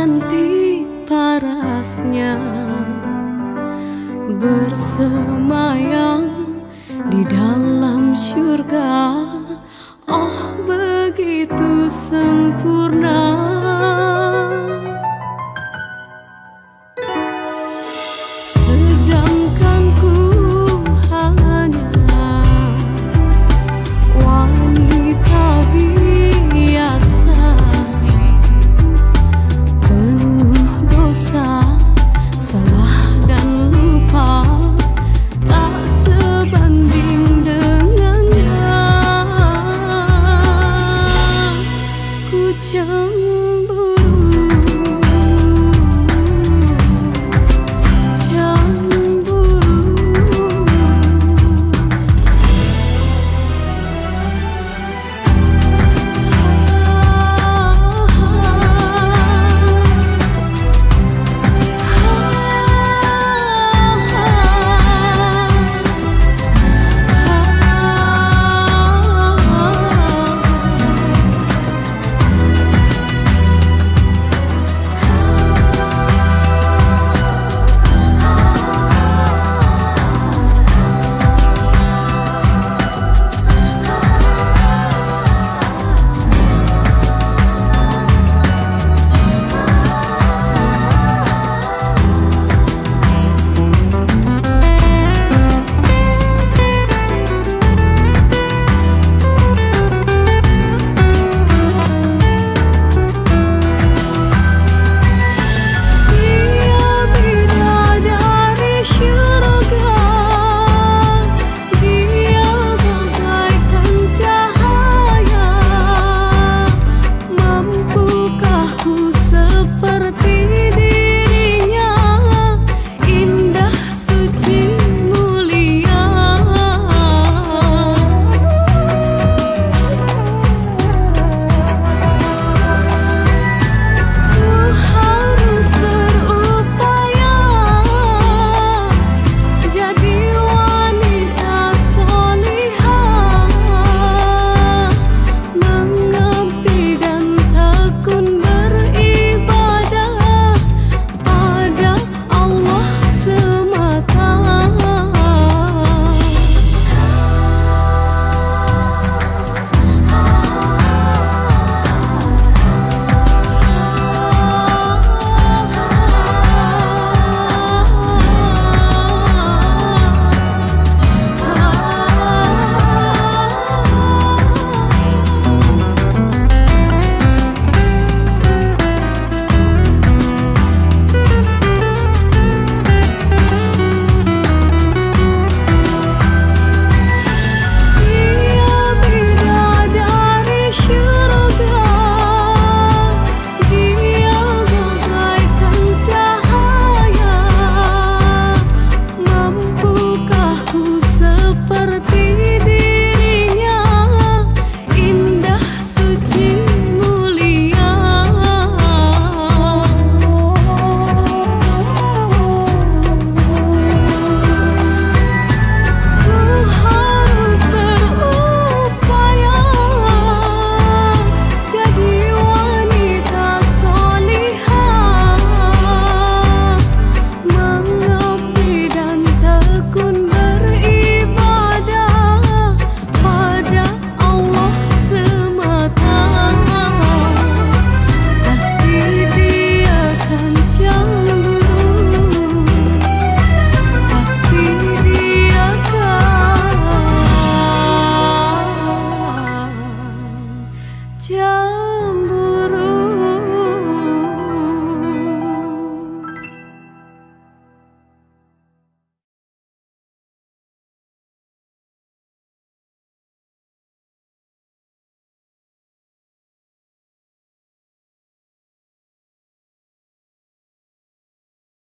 nanti parasnya. Bersemayam di dalam syurga.